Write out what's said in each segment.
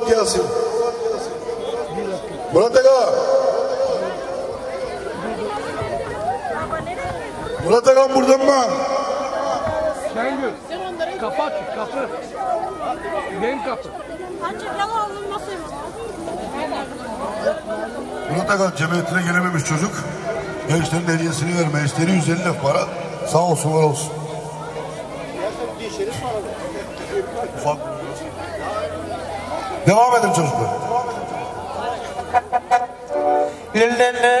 Murat gelsin. Murat Aga. Murat Aga buradan mı? Şengül. Kapı açık kapı. Benim kapı. Açık yalan alınmasın. Murat Aga cemiyetine gelememiş çocuk. Gençlerin hediyesini verme. İsteri 150 lira para. Sağ olsun var olsun. and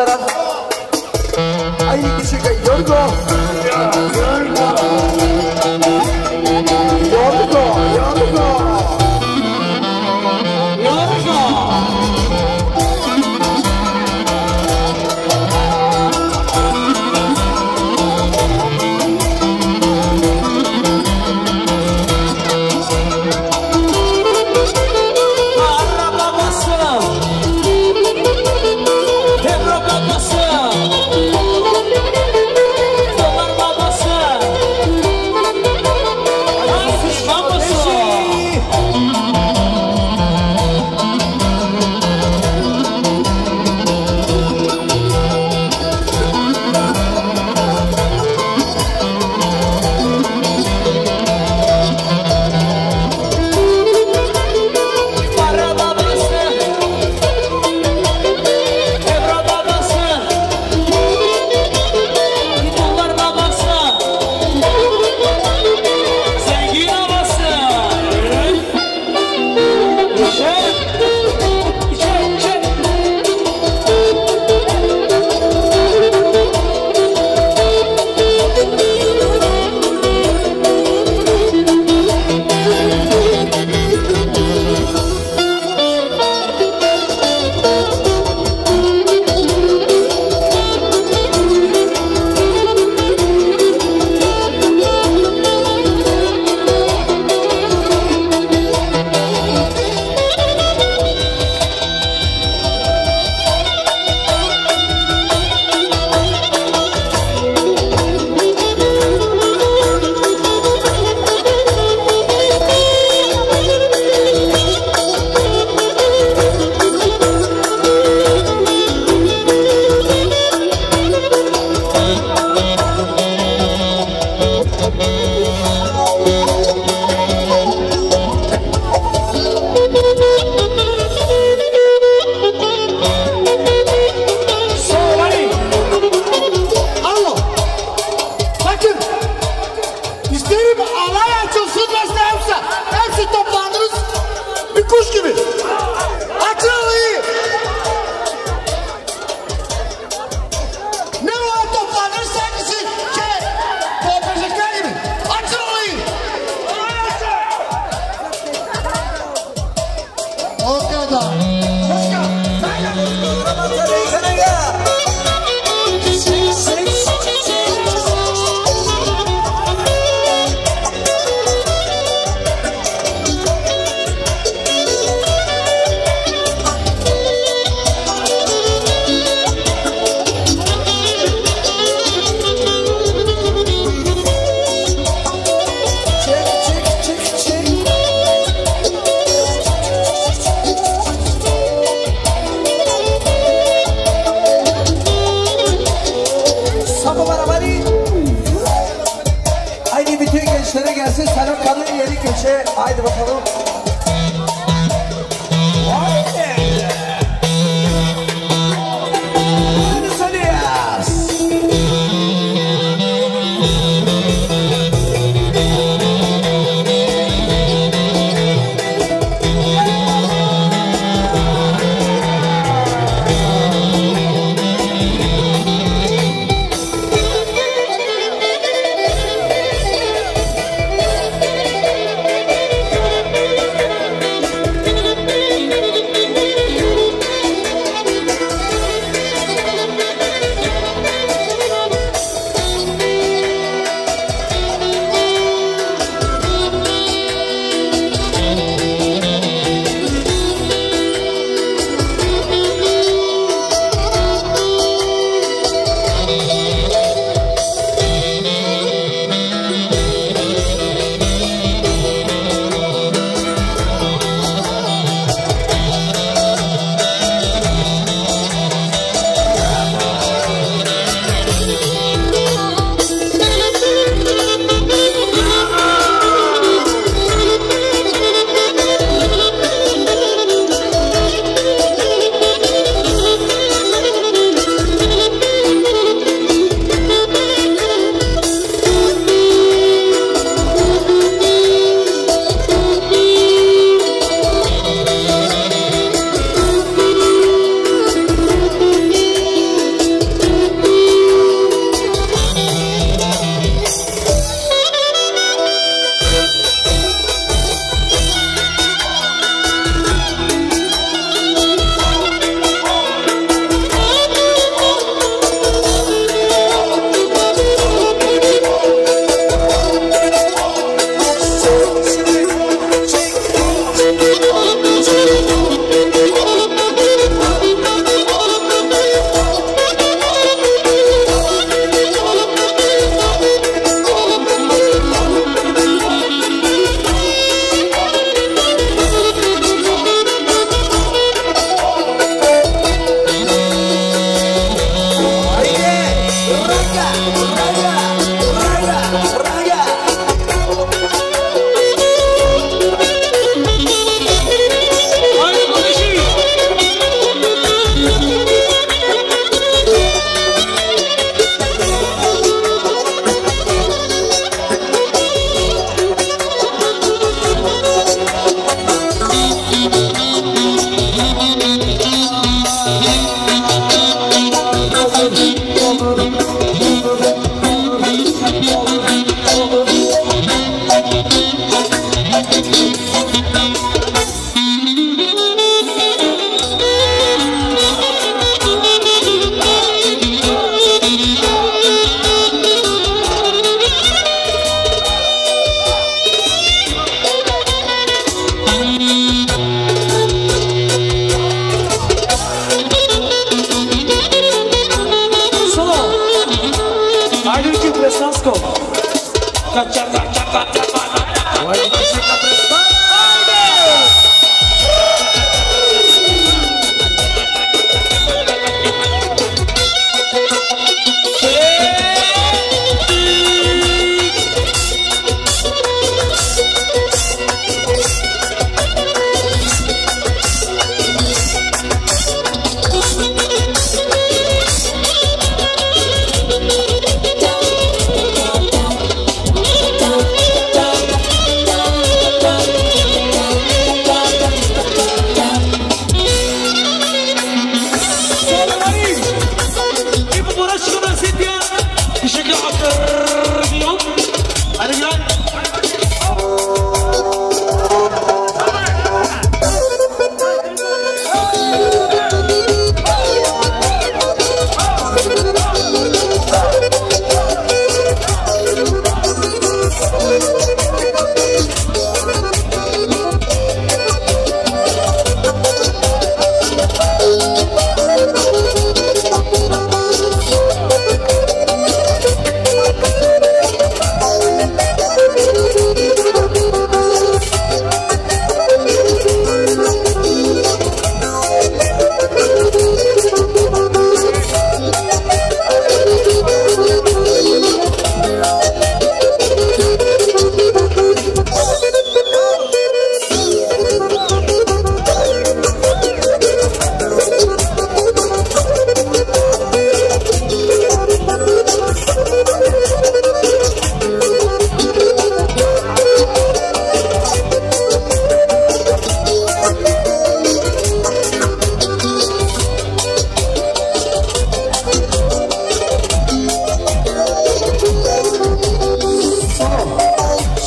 Sarah.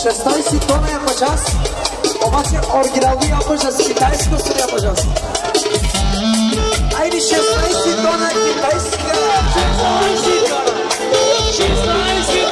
16 tona yapacağız. O maçı orijinalini yapacağız. Kitay sıkısını yapacağız. Aynı 16 tona kitay sıkısını yapacağız. 16 tona. 16 tona.